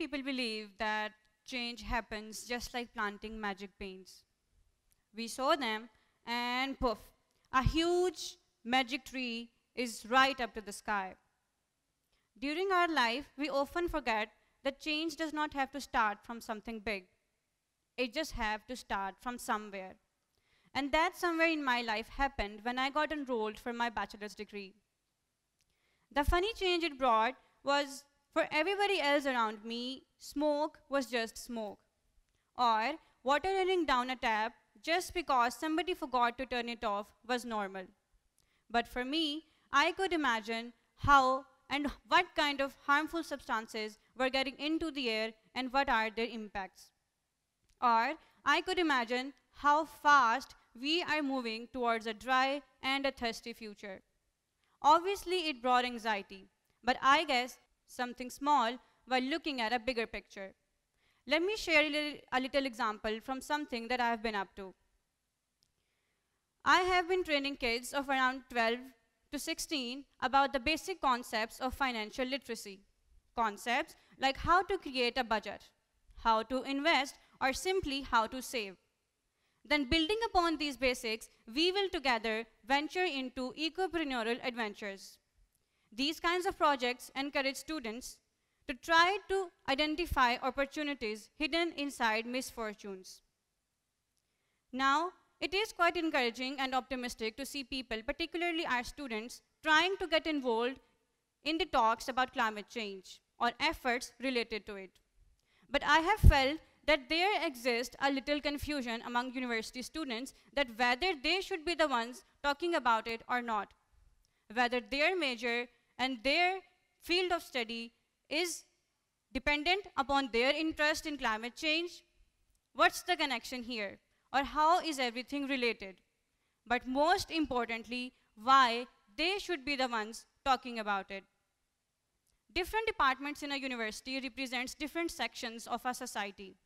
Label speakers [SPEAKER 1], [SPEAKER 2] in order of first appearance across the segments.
[SPEAKER 1] people believe that change happens just like planting magic beans. We sow them and poof, a huge magic tree is right up to the sky. During our life, we often forget that change does not have to start from something big. It just have to start from somewhere. And that somewhere in my life happened when I got enrolled for my bachelor's degree. The funny change it brought was for everybody else around me, smoke was just smoke. Or water running down a tap just because somebody forgot to turn it off was normal. But for me, I could imagine how and what kind of harmful substances were getting into the air and what are their impacts. Or I could imagine how fast we are moving towards a dry and a thirsty future. Obviously, it brought anxiety, but I guess something small while looking at a bigger picture. Let me share a little, example from something that I have been up to. I have been training kids of around 12 to 16 about the basic concepts of financial literacy. Concepts like how to create a budget, how to invest, or simply how to save. Then building upon these basics, we will together venture into ecopreneurial adventures. These kinds of projects encourage students to try to identify opportunities hidden inside misfortunes. Now, it is quite encouraging and optimistic to see people, particularly our students, trying to get involved in the talks about climate change or efforts related to it. But I have felt that there exists a little confusion among university students that whether they should be the ones talking about it or not, whether their major and their field of study is dependent upon their interest in climate change. What's the connection here? Or how is everything related? But most importantly, why they should be the ones talking about it. Different departments in a university represents different sections of a society.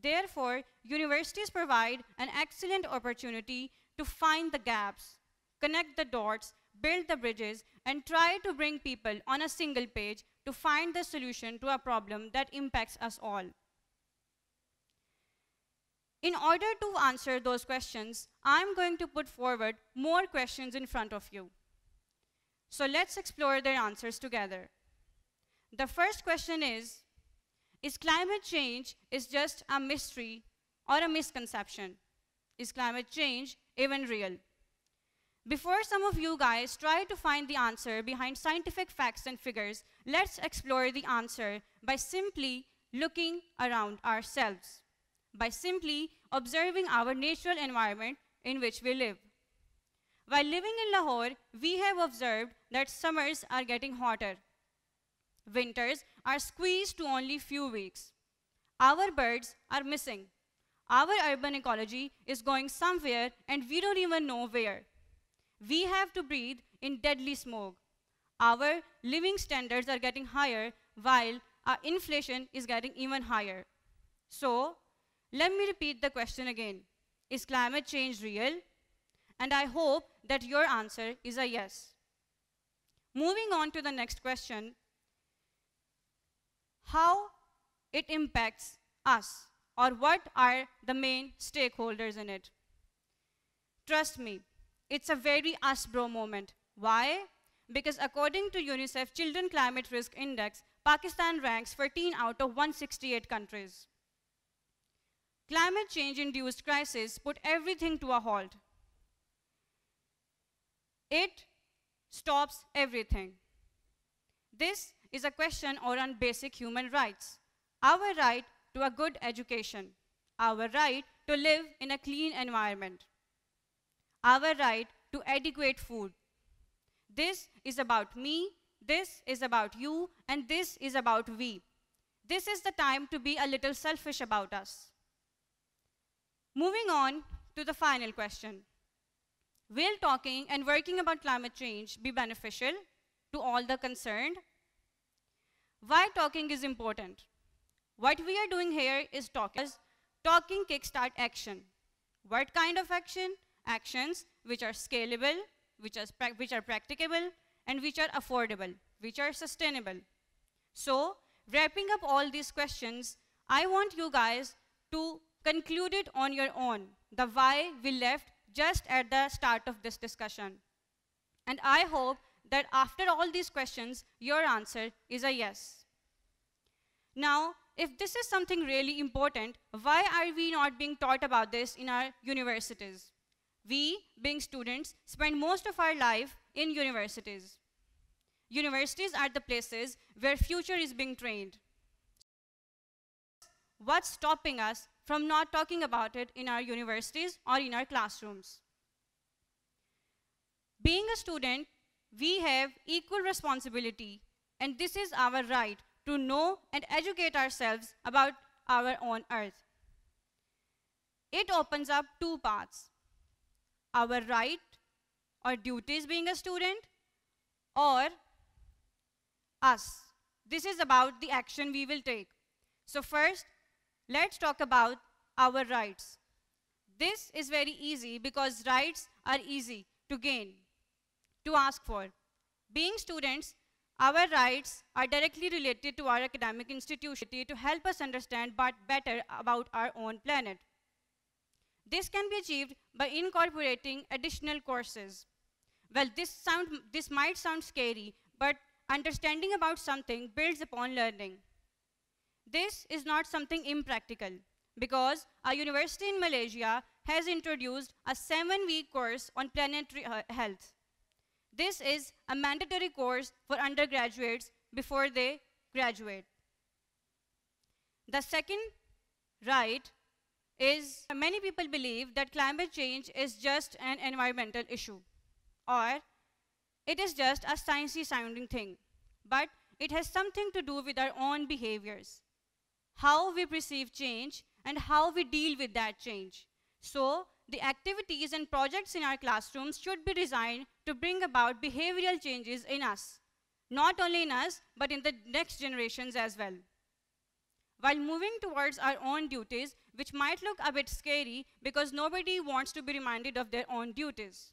[SPEAKER 1] Therefore, universities provide an excellent opportunity to find the gaps, connect the dots, build the bridges, and try to bring people on a single page to find the solution to a problem that impacts us all. In order to answer those questions, I'm going to put forward more questions in front of you. So let's explore their answers together. The first question is, is climate change is just a mystery or a misconception? Is climate change even real? Before some of you guys try to find the answer behind scientific facts and figures, let's explore the answer by simply looking around ourselves, by simply observing our natural environment in which we live. While living in Lahore, we have observed that summers are getting hotter. Winters are squeezed to only few weeks. Our birds are missing. Our urban ecology is going somewhere and we don't even know where we have to breathe in deadly smoke. Our living standards are getting higher while our inflation is getting even higher. So, let me repeat the question again. Is climate change real? And I hope that your answer is a yes. Moving on to the next question, how it impacts us or what are the main stakeholders in it? Trust me, it's a very us bro moment. Why? Because according to UNICEF Children Climate Risk Index, Pakistan ranks 14 out of 168 countries. Climate change-induced crisis put everything to a halt. It stops everything. This is a question on basic human rights. Our right to a good education. Our right to live in a clean environment our right to adequate food. This is about me, this is about you, and this is about we. This is the time to be a little selfish about us. Moving on to the final question. Will talking and working about climate change be beneficial to all the concerned? Why talking is important? What we are doing here is talking. Talking kickstart action. What kind of action? Actions which are scalable, which are, which are practicable, and which are affordable, which are sustainable. So, wrapping up all these questions, I want you guys to conclude it on your own, the why we left just at the start of this discussion. And I hope that after all these questions, your answer is a yes. Now, if this is something really important, why are we not being taught about this in our universities? We, being students, spend most of our life in universities. Universities are the places where future is being trained. What's stopping us from not talking about it in our universities or in our classrooms? Being a student, we have equal responsibility, and this is our right to know and educate ourselves about our own earth. It opens up two paths our right or duties being a student, or us. This is about the action we will take. So, first, let's talk about our rights. This is very easy because rights are easy to gain, to ask for. Being students, our rights are directly related to our academic institution to help us understand but better about our own planet. This can be achieved by incorporating additional courses. Well, this, sound, this might sound scary, but understanding about something builds upon learning. This is not something impractical because a university in Malaysia has introduced a seven-week course on planetary health. This is a mandatory course for undergraduates before they graduate. The second right is many people believe that climate change is just an environmental issue or it is just a sciencey sounding thing, but it has something to do with our own behaviors, how we perceive change and how we deal with that change. So the activities and projects in our classrooms should be designed to bring about behavioral changes in us, not only in us, but in the next generations as well. While moving towards our own duties, which might look a bit scary because nobody wants to be reminded of their own duties.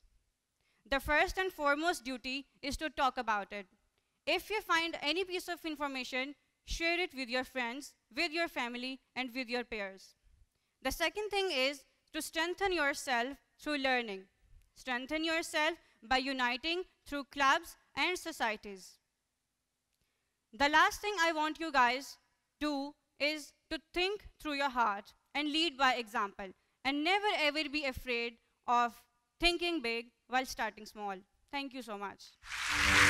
[SPEAKER 1] The first and foremost duty is to talk about it. If you find any piece of information, share it with your friends, with your family, and with your peers. The second thing is to strengthen yourself through learning. Strengthen yourself by uniting through clubs and societies. The last thing I want you guys to is to think through your heart and lead by example and never ever be afraid of thinking big while starting small. Thank you so much.